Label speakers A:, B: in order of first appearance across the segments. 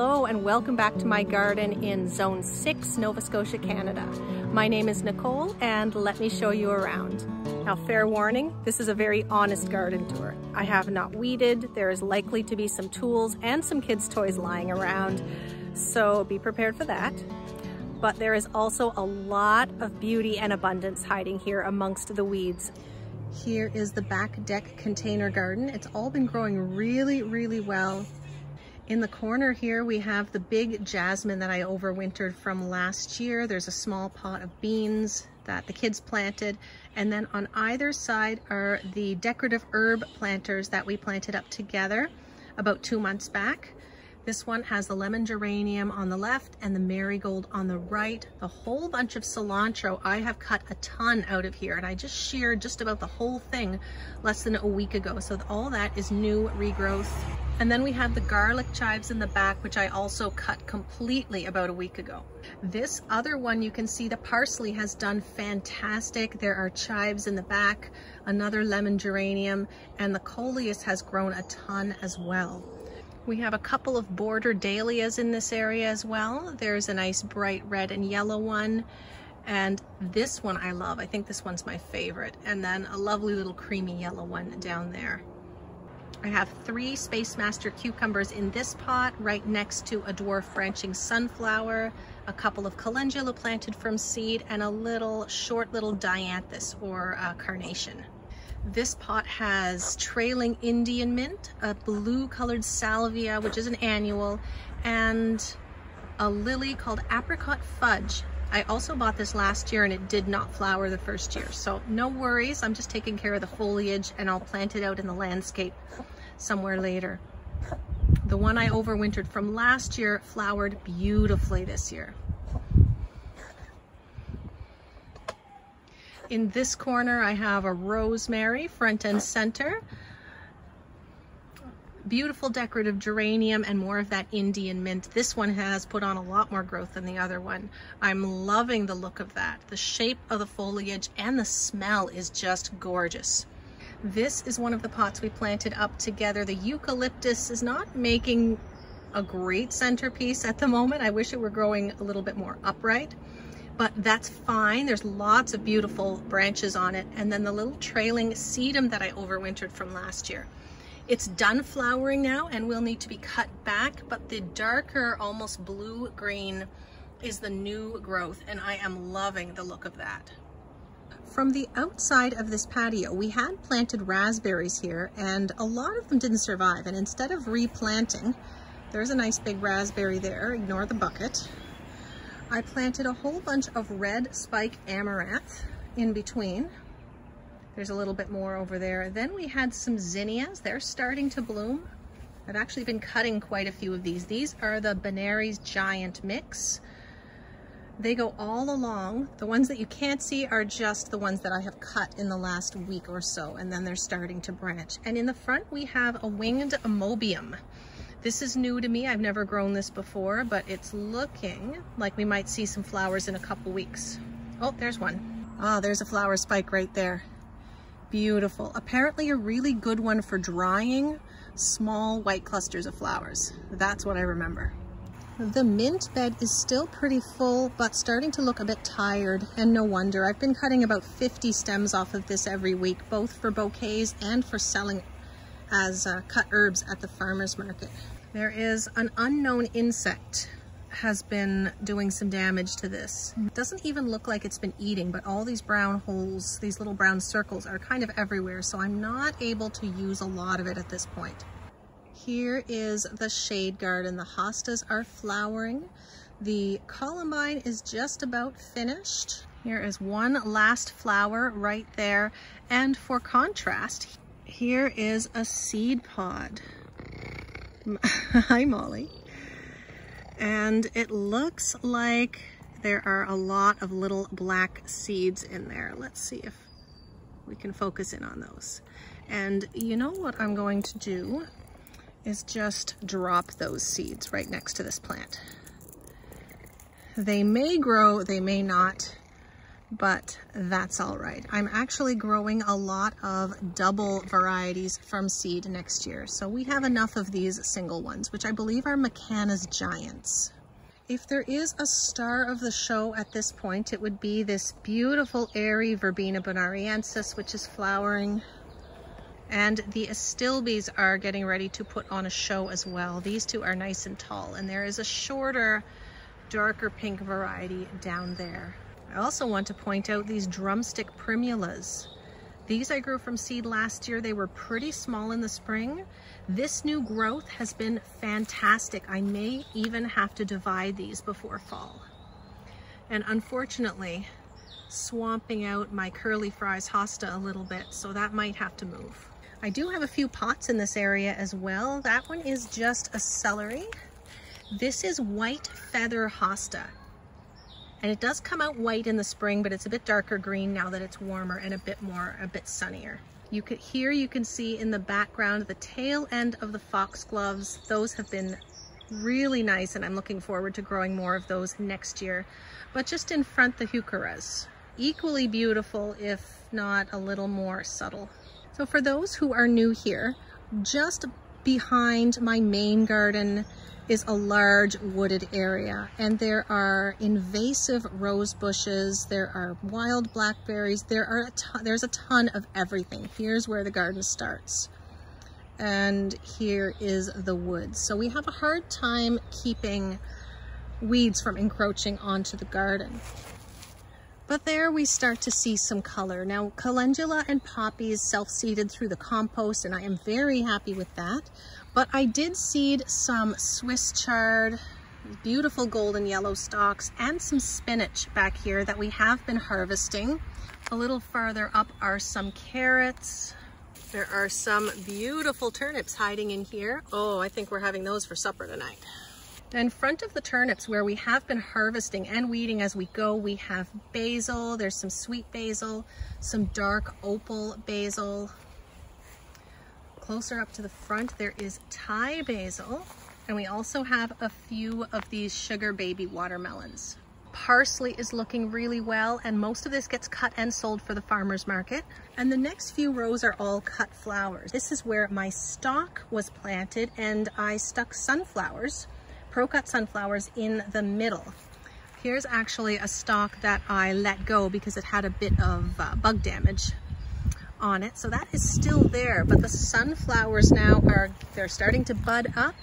A: Hello and welcome back to my garden in Zone 6, Nova Scotia, Canada. My name is Nicole and let me show you around. Now fair warning, this is a very honest garden tour. I have not weeded, there is likely to be some tools and some kids' toys lying around, so be prepared for that. But there is also a lot of beauty and abundance hiding here amongst the weeds. Here is the back deck container garden. It's all been growing really, really well. In the corner here, we have the big jasmine that I overwintered from last year. There's a small pot of beans that the kids planted. And then on either side are the decorative herb planters that we planted up together about two months back. This one has the lemon geranium on the left and the marigold on the right. The whole bunch of cilantro, I have cut a ton out of here and I just sheared just about the whole thing less than a week ago. So all that is new regrowth. And then we have the garlic chives in the back, which I also cut completely about a week ago. This other one, you can see the parsley has done fantastic. There are chives in the back, another lemon geranium, and the coleus has grown a ton as well. We have a couple of border dahlias in this area as well. There's a nice bright red and yellow one. And this one I love. I think this one's my favorite. And then a lovely little creamy yellow one down there. I have three Space Master cucumbers in this pot right next to a dwarf branching sunflower, a couple of calendula planted from seed, and a little short little dianthus or uh, carnation. This pot has trailing Indian mint, a blue colored salvia, which is an annual, and a lily called apricot fudge. I also bought this last year and it did not flower the first year. So no worries, I'm just taking care of the foliage and I'll plant it out in the landscape somewhere later. The one I overwintered from last year flowered beautifully this year. In this corner, I have a rosemary front and center. Beautiful decorative geranium and more of that Indian mint. This one has put on a lot more growth than the other one. I'm loving the look of that. The shape of the foliage and the smell is just gorgeous. This is one of the pots we planted up together. The eucalyptus is not making a great centerpiece at the moment. I wish it were growing a little bit more upright, but that's fine. There's lots of beautiful branches on it. And then the little trailing sedum that I overwintered from last year. It's done flowering now and will need to be cut back, but the darker, almost blue-green is the new growth, and I am loving the look of that. From the outside of this patio, we had planted raspberries here and a lot of them didn't survive. And instead of replanting, there's a nice big raspberry there, ignore the bucket. I planted a whole bunch of red spike amaranth in between. There's a little bit more over there. Then we had some zinnias. They're starting to bloom. I've actually been cutting quite a few of these. These are the Benary's Giant Mix. They go all along. The ones that you can't see are just the ones that I have cut in the last week or so, and then they're starting to branch. And in the front, we have a winged ammobium. This is new to me. I've never grown this before, but it's looking like we might see some flowers in a couple weeks. Oh, there's one. Ah, there's a flower spike right there. Beautiful. Apparently a really good one for drying small white clusters of flowers. That's what I remember. The mint bed is still pretty full, but starting to look a bit tired, and no wonder. I've been cutting about 50 stems off of this every week, both for bouquets and for selling as uh, cut herbs at the farmer's market. There is an unknown insect has been doing some damage to this. It doesn't even look like it's been eating, but all these brown holes, these little brown circles are kind of everywhere, so I'm not able to use a lot of it at this point. Here is the shade garden. The hostas are flowering. The columbine is just about finished. Here is one last flower right there. And for contrast, here is a seed pod. Hi, Molly. And it looks like there are a lot of little black seeds in there. Let's see if we can focus in on those. And you know what I'm going to do? Is just drop those seeds right next to this plant. They may grow, they may not, but that's all right. I'm actually growing a lot of double varieties from seed next year. So we have enough of these single ones, which I believe are McKana's Giants. If there is a star of the show at this point, it would be this beautiful airy Verbena bonariensis, which is flowering. And the astilbes are getting ready to put on a show as well. These two are nice and tall, and there is a shorter, darker pink variety down there. I also want to point out these drumstick primulas. These I grew from seed last year. They were pretty small in the spring. This new growth has been fantastic. I may even have to divide these before fall. And unfortunately, swamping out my curly fries hosta a little bit, so that might have to move. I do have a few pots in this area as well. That one is just a celery. This is white feather hosta. And it does come out white in the spring, but it's a bit darker green now that it's warmer and a bit more, a bit sunnier. You could here you can see in the background the tail end of the foxgloves. Those have been really nice and I'm looking forward to growing more of those next year. But just in front the heucheras. Equally beautiful if not a little more subtle. So for those who are new here, just behind my main garden is a large wooded area and there are invasive rose bushes, there are wild blackberries, there are a ton, there's a ton of everything. Here's where the garden starts. And here is the woods. So we have a hard time keeping weeds from encroaching onto the garden. But there we start to see some color. Now, calendula and poppies self-seeded through the compost, and I am very happy with that. But I did seed some Swiss chard, beautiful golden yellow stalks, and some spinach back here that we have been harvesting. A little farther up are some carrots. There are some beautiful turnips hiding in here. Oh, I think we're having those for supper tonight. In front of the turnips where we have been harvesting and weeding as we go, we have basil, there's some sweet basil, some dark opal basil, closer up to the front, there is Thai basil, and we also have a few of these sugar baby watermelons. Parsley is looking really well, and most of this gets cut and sold for the farmer's market. And the next few rows are all cut flowers. This is where my stock was planted, and I stuck sunflowers, pro-cut sunflowers, in the middle. Here's actually a stalk that I let go because it had a bit of uh, bug damage on it. So that is still there, but the sunflowers now are, they're starting to bud up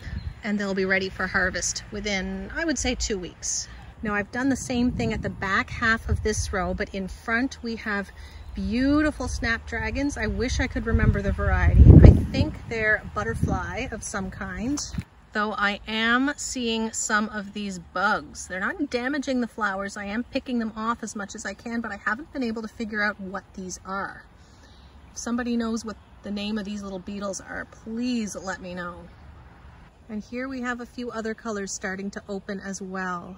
A: and they'll be ready for harvest within, I would say two weeks. Now I've done the same thing at the back half of this row, but in front we have beautiful snapdragons. I wish I could remember the variety. I think they're butterfly of some kind, though I am seeing some of these bugs. They're not damaging the flowers. I am picking them off as much as I can, but I haven't been able to figure out what these are If somebody knows what the name of these little beetles are, please let me know. And here we have a few other colors starting to open as well.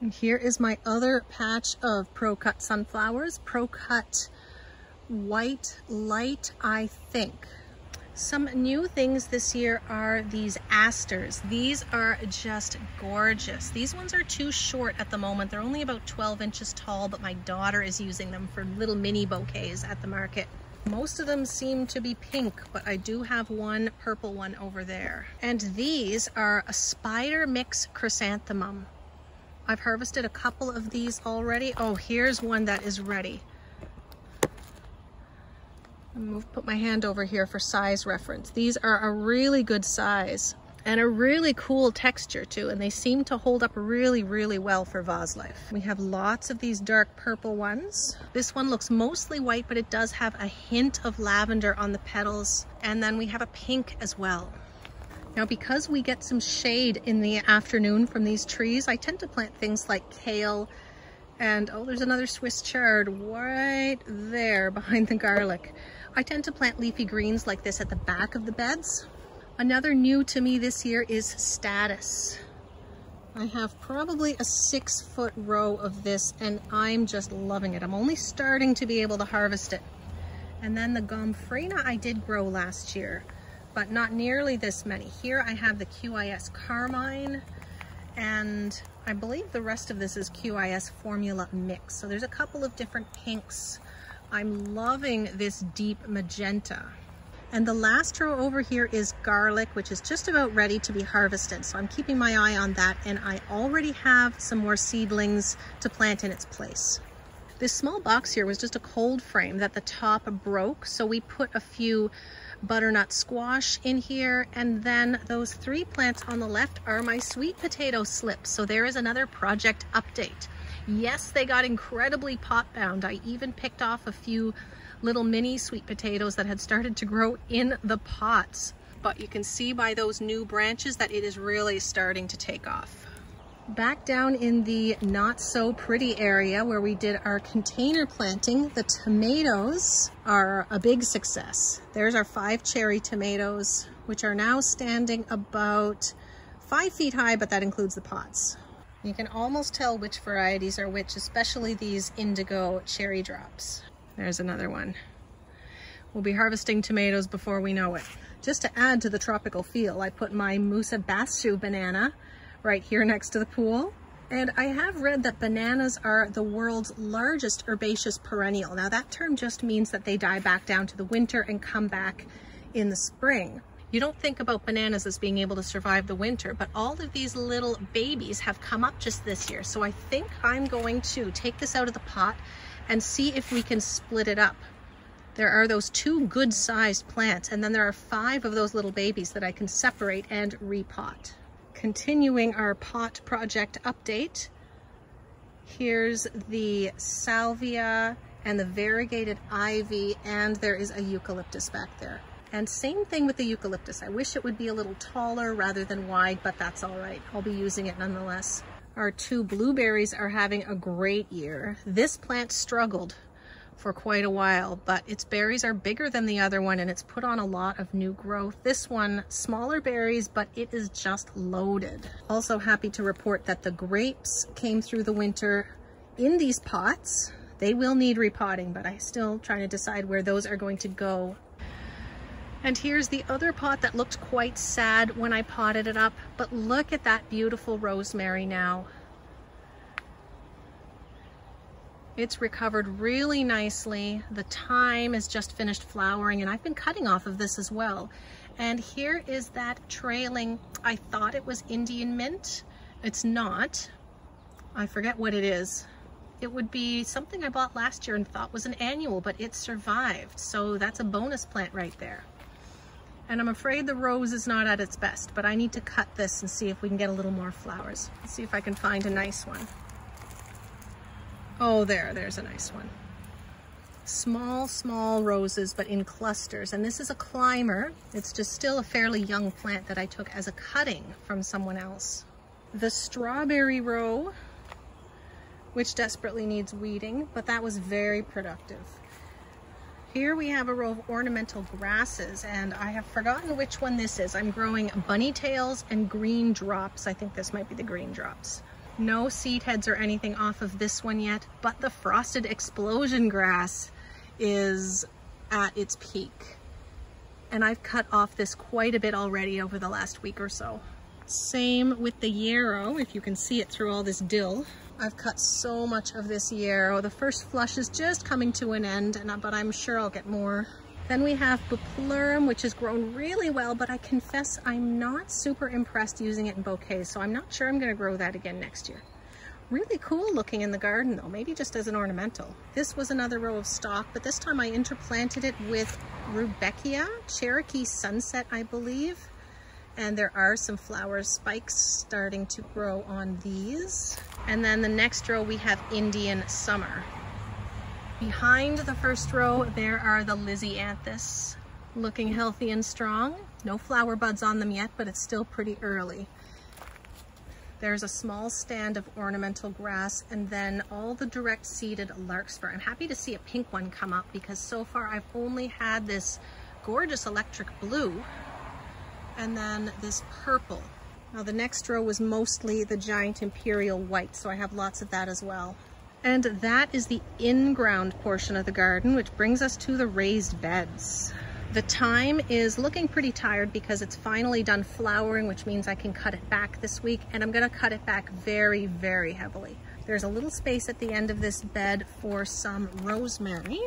A: And here is my other patch of Pro Cut sunflowers. Pro Cut white light, I think. Some new things this year are these asters. These are just gorgeous. These ones are too short at the moment. They're only about 12 inches tall, but my daughter is using them for little mini bouquets at the market. Most of them seem to be pink, but I do have one purple one over there. And these are a spider mix chrysanthemum. I've harvested a couple of these already. Oh, here's one that is ready. Move, put my hand over here for size reference. These are a really good size and a really cool texture too and they seem to hold up really really well for vase life. We have lots of these dark purple ones. This one looks mostly white but it does have a hint of lavender on the petals and then we have a pink as well. Now because we get some shade in the afternoon from these trees I tend to plant things like kale and oh there's another Swiss chard right there behind the garlic. I tend to plant leafy greens like this at the back of the beds Another new to me this year is statice. I have probably a six foot row of this and I'm just loving it. I'm only starting to be able to harvest it. And then the Gomphrena I did grow last year, but not nearly this many. Here I have the QIS Carmine And I believe the rest of this is QIS Formula Mix. So there's a couple of different pinks. I'm loving this deep magenta. And the last row over here is garlic, which is just about ready to be harvested. So I'm keeping my eye on that and I already have some more seedlings to plant in its place. This small box here was just a cold frame that the top broke. So we put a few butternut squash in here. And then those three plants on the left are my sweet potato slips. So there is another project update. Yes, they got incredibly pot bound. I even picked off a few little mini sweet potatoes that had started to grow in the pots. But you can see by those new branches that it is really starting to take off. Back down in the not so pretty area where we did our container planting, the tomatoes are a big success. There's our five cherry tomatoes, which are now standing about five feet high, but that includes the pots. You can almost tell which varieties are which, especially these indigo cherry drops. There's another one. We'll be harvesting tomatoes before we know it. Just to add to the tropical feel, I put my Musa basjoo banana right here next to the pool. And I have read that bananas are the world's largest herbaceous perennial. Now that term just means that they die back down to the winter and come back in the spring. You don't think about bananas as being able to survive the winter, but all of these little babies have come up just this year. So I think I'm going to take this out of the pot and see if we can split it up. There are those two good sized plants and then there are five of those little babies that I can separate and repot. Continuing our pot project update, here's the salvia and the variegated ivy and there is a eucalyptus back there. And same thing with the eucalyptus. I wish it would be a little taller rather than wide, but that's all right. I'll be using it nonetheless. Our two blueberries are having a great year. This plant struggled for quite a while, but its berries are bigger than the other one and it's put on a lot of new growth. This one, smaller berries, but it is just loaded. Also happy to report that the grapes came through the winter in these pots. They will need repotting, but I still trying to decide where those are going to go. And here's the other pot that looked quite sad when I potted it up, but look at that beautiful rosemary now. It's recovered really nicely. The thyme is just finished flowering and I've been cutting off of this as well. And here is that trailing, I thought it was Indian mint. It's not. I forget what it is. It would be something I bought last year and thought was an annual, but it survived. So that's a bonus plant right there. And I'm afraid the rose is not at its best, but I need to cut this and see if we can get a little more flowers. Let's see if I can find a nice one. Oh, there, there's a nice one. Small, small roses, but in clusters. And this is a climber. It's just still a fairly young plant that I took as a cutting from someone else. The strawberry row, which desperately needs weeding, but that was very productive. Here we have a row of ornamental grasses and I have forgotten which one this is. I'm growing bunny tails and green drops. I think this might be the green drops. No seed heads or anything off of this one yet, but the frosted explosion grass is at its peak. And I've cut off this quite a bit already over the last week or so. Same with the yarrow, if you can see it through all this dill. I've cut so much of this yarrow. Oh, the first flush is just coming to an end, and, uh, but I'm sure I'll get more. Then we have Bupleurum, which has grown really well, but I confess I'm not super impressed using it in bouquets, so I'm not sure I'm gonna grow that again next year. Really cool looking in the garden though, maybe just as an ornamental. This was another row of stock, but this time I interplanted it with Rudbeckia, Cherokee Sunset, I believe. And there are some flower spikes starting to grow on these. And then the next row we have Indian Summer. Behind the first row, there are the Lisianthus, looking healthy and strong. No flower buds on them yet, but it's still pretty early. There's a small stand of ornamental grass and then all the direct seeded larkspur. I'm happy to see a pink one come up because so far I've only had this gorgeous electric blue and then this purple. Now the next row was mostly the giant imperial white, so I have lots of that as well. And that is the in-ground portion of the garden, which brings us to the raised beds. The thyme is looking pretty tired because it's finally done flowering, which means I can cut it back this week, and I'm gonna cut it back very, very heavily. There's a little space at the end of this bed for some rosemary.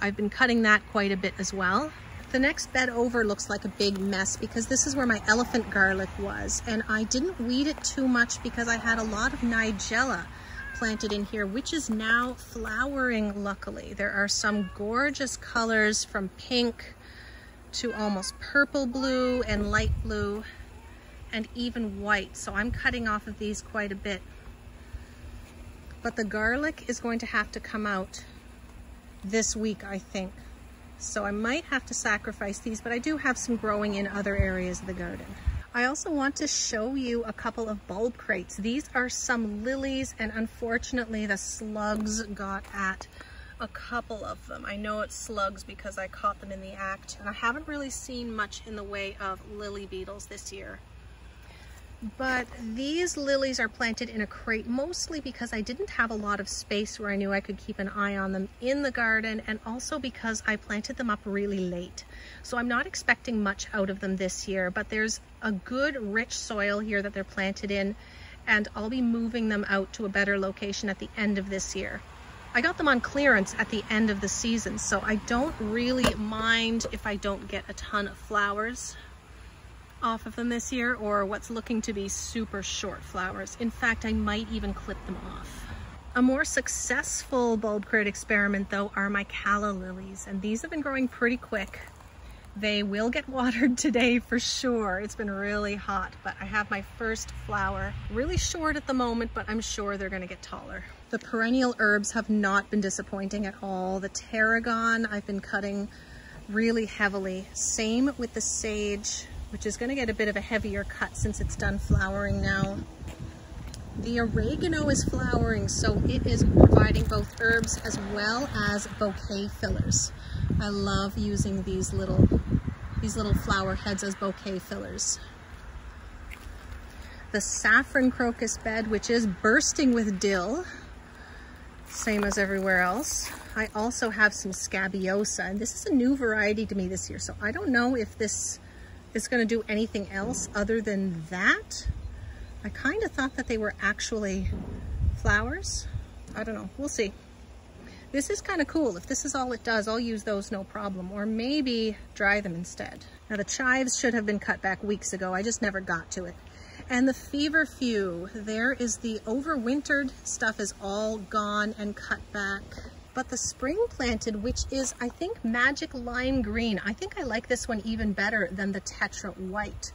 A: I've been cutting that quite a bit as well. The next bed over looks like a big mess because this is where my elephant garlic was, and I didn't weed it too much because I had a lot of nigella planted in here, which is now flowering, luckily. There are some gorgeous colors from pink to almost purple blue and light blue and even white. So I'm cutting off of these quite a bit. But the garlic is going to have to come out this week, I think. So I might have to sacrifice these, but I do have some growing in other areas of the garden. I also want to show you a couple of bulb crates. These are some lilies and unfortunately the slugs got at a couple of them. I know it's slugs because I caught them in the act and I haven't really seen much in the way of lily beetles this year. But these lilies are planted in a crate mostly because I didn't have a lot of space where I knew I could keep an eye on them in the garden and also because I planted them up really late. So I'm not expecting much out of them this year, but there's a good rich soil here that they're planted in and I'll be moving them out to a better location at the end of this year. I got them on clearance at the end of the season, so I don't really mind if I don't get a ton of flowers off of them this year or what's looking to be super short flowers. In fact, I might even clip them off. A more successful bulb crate experiment though are my calla lilies and these have been growing pretty quick. They will get watered today for sure. It's been really hot, but I have my first flower. Really short at the moment, but I'm sure they're gonna get taller. The perennial herbs have not been disappointing at all. The tarragon I've been cutting really heavily. Same with the sage which is going to get a bit of a heavier cut since it's done flowering now. The oregano is flowering, so it is providing both herbs as well as bouquet fillers. I love using these little, these little flower heads as bouquet fillers. The saffron crocus bed, which is bursting with dill, same as everywhere else. I also have some scabiosa, and this is a new variety to me this year, so I don't know if this is going to do anything else other than that. I kind of thought that they were actually flowers. I don't know. We'll see. This is kind of cool. If this is all it does, I'll use those no problem. Or maybe dry them instead. Now the chives should have been cut back weeks ago. I just never got to it. And the feverfew, there is the overwintered stuff is all gone and cut back but the spring planted, which is, I think, Magic Lime Green. I think I like this one even better than the Tetra White.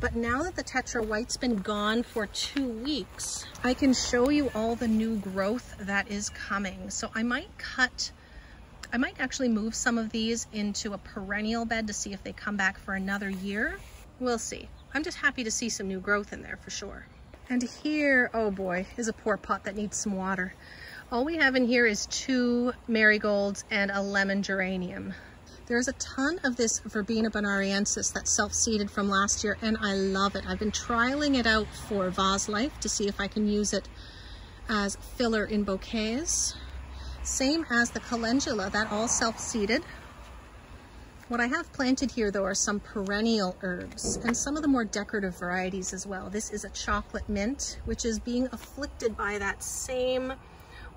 A: But now that the Tetra White's been gone for two weeks, I can show you all the new growth that is coming. So I might cut, I might actually move some of these into a perennial bed to see if they come back for another year. We'll see. I'm just happy to see some new growth in there for sure. And here, oh boy, is a poor pot that needs some water. All we have in here is two marigolds and a lemon geranium. There's a ton of this Verbena bonariensis that's self-seeded from last year and I love it. I've been trialing it out for vase life to see if I can use it as filler in bouquets. Same as the calendula, that all self-seeded. What I have planted here though are some perennial herbs and some of the more decorative varieties as well. This is a chocolate mint, which is being afflicted by that same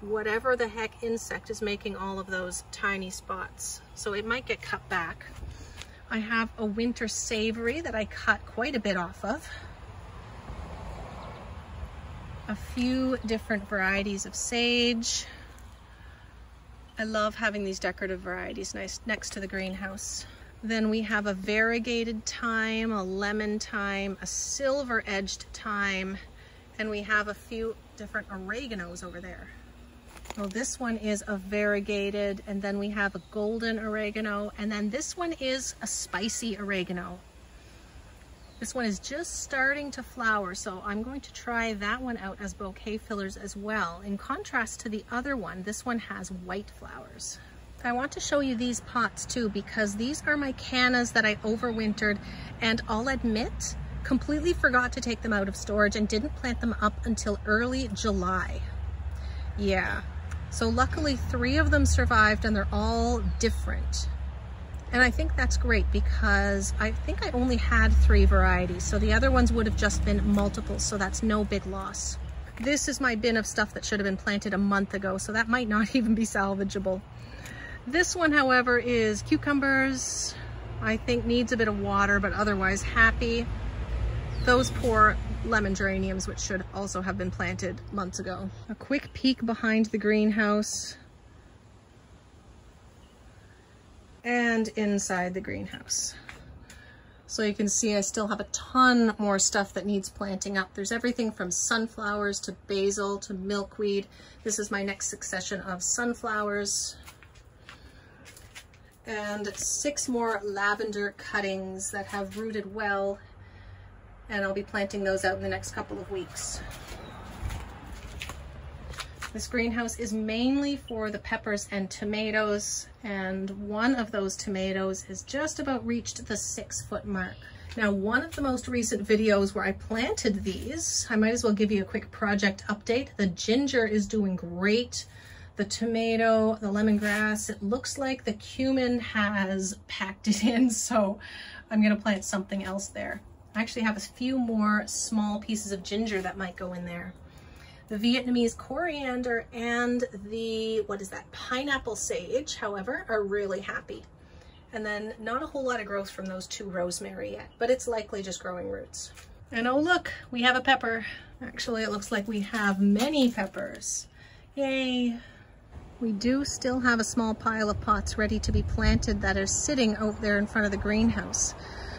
A: whatever the heck insect is making all of those tiny spots. So it might get cut back. I have a winter savory that I cut quite a bit off of. A few different varieties of sage. I love having these decorative varieties nice next to the greenhouse. Then we have a variegated thyme, a lemon thyme, a silver edged thyme, and we have a few different oreganos over there. Well, this one is a variegated, and then we have a golden oregano, and then this one is a spicy oregano. This one is just starting to flower, so I'm going to try that one out as bouquet fillers as well. In contrast to the other one, this one has white flowers. I want to show you these pots too because these are my cannas that I overwintered and I'll admit, completely forgot to take them out of storage and didn't plant them up until early July. Yeah, So luckily three of them survived and they're all different. And I think that's great because I think I only had three varieties. So the other ones would have just been multiples. So that's no big loss. This is my bin of stuff that should have been planted a month ago. So that might not even be salvageable. This one, however, is cucumbers. I think needs a bit of water, but otherwise happy. Those poor lemon geraniums, which should also have been planted months ago. A quick peek behind the greenhouse and inside the greenhouse. So you can see I still have a ton more stuff that needs planting up. There's everything from sunflowers to basil to milkweed. This is my next succession of sunflowers. And six more lavender cuttings that have rooted well and I'll be planting those out in the next couple of weeks. This greenhouse is mainly for the peppers and tomatoes, and one of those tomatoes has just about reached the six foot mark. Now, one of the most recent videos where I planted these, I might as well give you a quick project update. The ginger is doing great. The tomato, the lemongrass, it looks like the cumin has packed it in, so I'm gonna plant something else there. I actually have a few more small pieces of ginger that might go in there. The Vietnamese coriander and the, what is that, pineapple sage, however, are really happy. And then not a whole lot of growth from those two rosemary yet, but it's likely just growing roots. And oh look, we have a pepper. Actually, it looks like we have many peppers. Yay. We do still have a small pile of pots ready to be planted that are sitting out there in front of the greenhouse.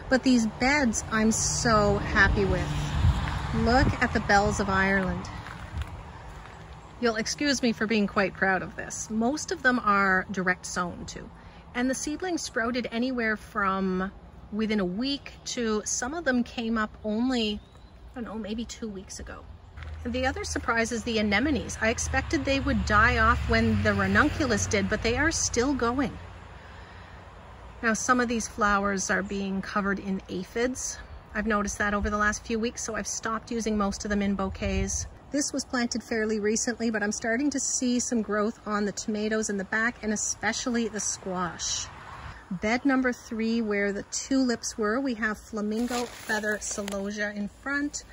A: But these beds I'm so happy with. Look at the bells of Ireland. You'll excuse me for being quite proud of this. Most of them are direct sown too. And the seedlings sprouted anywhere from within a week to some of them came up only, I don't know, maybe two weeks ago. The other surprise is the anemones. I expected they would die off when the ranunculus did, but they are still going. Now some of these flowers are being covered in aphids. I've noticed that over the last few weeks, so I've stopped using most of them in bouquets. This was planted fairly recently, but I'm starting to see some growth on the tomatoes in the back and especially the squash. Bed number three, where the tulips were, we have flamingo feather celosia in front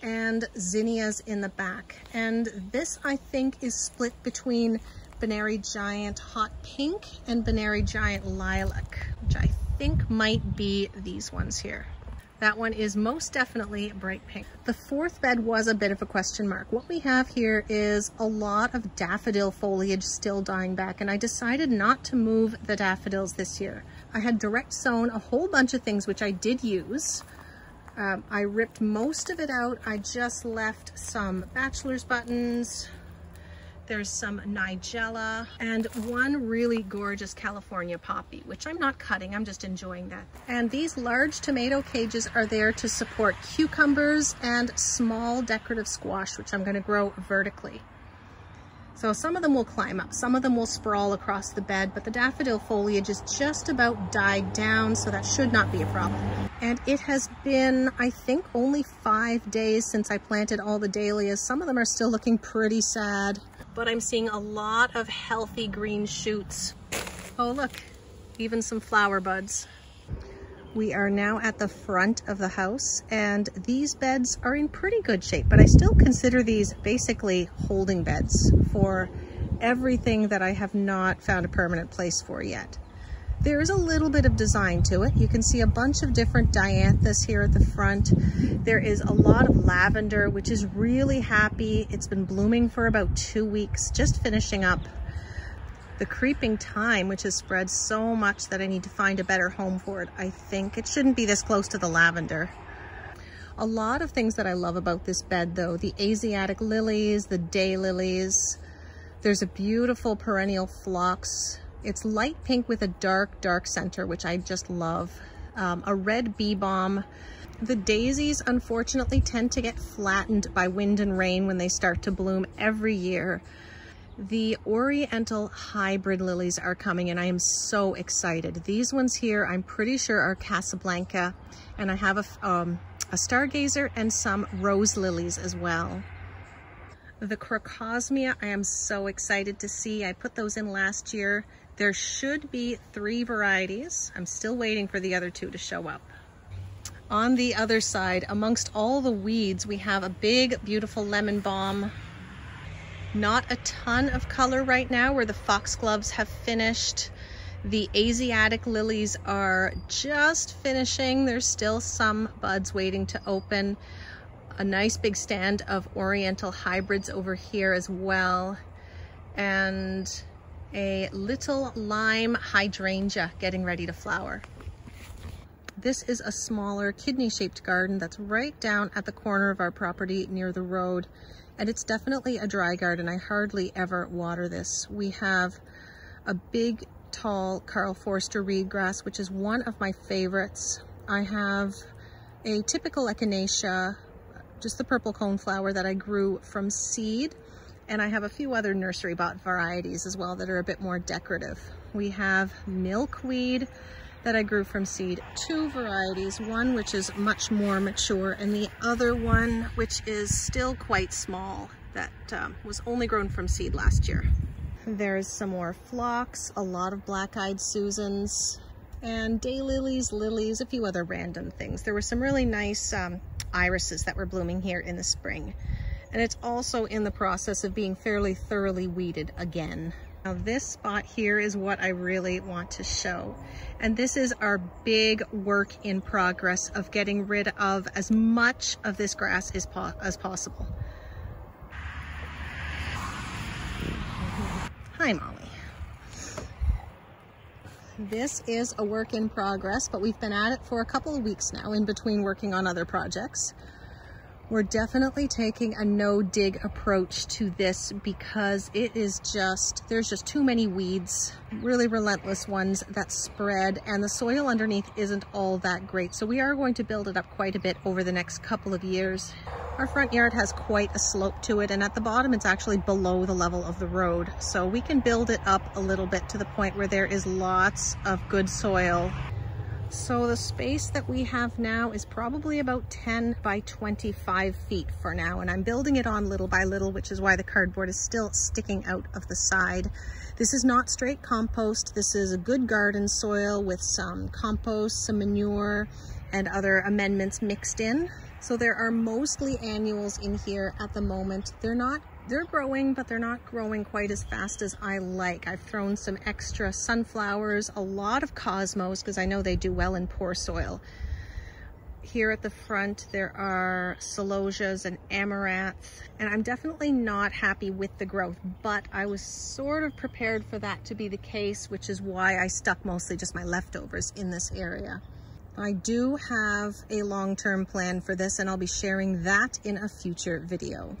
A: and zinnias in the back. And this, I think, is split between Benary Giant Hot Pink and Benary Giant Lilac, which I think might be these ones here. That one is most definitely bright pink. The fourth bed was a bit of a question mark. What we have here is a lot of daffodil foliage still dying back, and I decided not to move the daffodils this year. I had direct sown a whole bunch of things, which I did use. Um, I ripped most of it out. I just left some bachelor's buttons, there's some Nigella and one really gorgeous California poppy, which I'm not cutting, I'm just enjoying that. And these large tomato cages are there to support cucumbers and small decorative squash, which I'm gonna grow vertically. So some of them will climb up, some of them will sprawl across the bed, but the daffodil foliage is just about died down, so that should not be a problem. And it has been, I think, only five days since I planted all the dahlias. Some of them are still looking pretty sad but I'm seeing a lot of healthy green shoots. Oh, look, even some flower buds. We are now at the front of the house and these beds are in pretty good shape, but I still consider these basically holding beds for everything that I have not found a permanent place for yet. There is a little bit of design to it. You can see a bunch of different dianthus here at the front. There is a lot of lavender, which is really happy. It's been blooming for about two weeks, just finishing up. The creeping thyme, which has spread so much that I need to find a better home for it, I think. It shouldn't be this close to the lavender. A lot of things that I love about this bed though, the Asiatic lilies, the day lilies. There's a beautiful perennial phlox it's light pink with a dark, dark center, which I just love. Um, a red bee balm. The daisies, unfortunately, tend to get flattened by wind and rain when they start to bloom every year. The Oriental hybrid lilies are coming and I am so excited. These ones here, I'm pretty sure are Casablanca and I have a, um, a stargazer and some rose lilies as well. The Crocosmia, I am so excited to see. I put those in last year. There should be three varieties. I'm still waiting for the other two to show up. On the other side, amongst all the weeds, we have a big, beautiful lemon balm. Not a ton of color right now where the foxgloves have finished. The Asiatic lilies are just finishing. There's still some buds waiting to open. A nice big stand of Oriental hybrids over here as well. And a little lime hydrangea getting ready to flower. This is a smaller kidney-shaped garden that's right down at the corner of our property near the road. And it's definitely a dry garden. I hardly ever water this. We have a big tall Karl Foerster reed grass, which is one of my favorites. I have a typical echinacea, just the purple coneflower that I grew from seed. And I have a few other nursery bought varieties as well that are a bit more decorative. We have milkweed that I grew from seed, two varieties, one which is much more mature and the other one which is still quite small that um, was only grown from seed last year. There's some more phlox, a lot of black-eyed Susans, and daylilies, lilies, a few other random things. There were some really nice um, irises that were blooming here in the spring. And it's also in the process of being fairly thoroughly weeded again. Now this spot here is what I really want to show. And this is our big work in progress of getting rid of as much of this grass as, po as possible. Hi, Molly. This is a work in progress, but we've been at it for a couple of weeks now in between working on other projects. We're definitely taking a no dig approach to this because it is just, there's just too many weeds, really relentless ones that spread and the soil underneath isn't all that great. So we are going to build it up quite a bit over the next couple of years. Our front yard has quite a slope to it and at the bottom it's actually below the level of the road. So we can build it up a little bit to the point where there is lots of good soil. So the space that we have now is probably about 10 by 25 feet for now and I'm building it on little by little which is why the cardboard is still sticking out of the side. This is not straight compost. This is a good garden soil with some compost, some manure, and other amendments mixed in. So there are mostly annuals in here at the moment. They're not, they're growing, but they're not growing quite as fast as I like. I've thrown some extra sunflowers, a lot of cosmos, because I know they do well in poor soil. Here at the front, there are celosias and amaranth, and I'm definitely not happy with the growth, but I was sort of prepared for that to be the case, which is why I stuck mostly just my leftovers in this area. I do have a long-term plan for this and I'll be sharing that in a future video.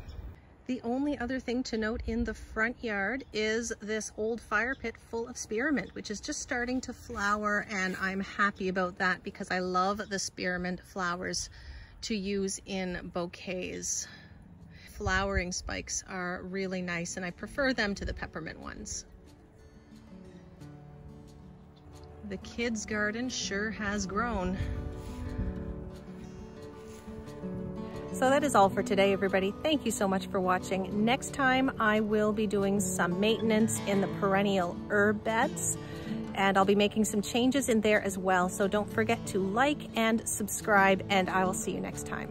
A: The only other thing to note in the front yard is this old fire pit full of spearmint, which is just starting to flower and I'm happy about that because I love the spearmint flowers to use in bouquets. Flowering spikes are really nice and I prefer them to the peppermint ones. The kids' garden sure has grown. So that is all for today, everybody. Thank you so much for watching. Next time, I will be doing some maintenance in the perennial herb beds, and I'll be making some changes in there as well. So don't forget to like and subscribe, and I will see you next time.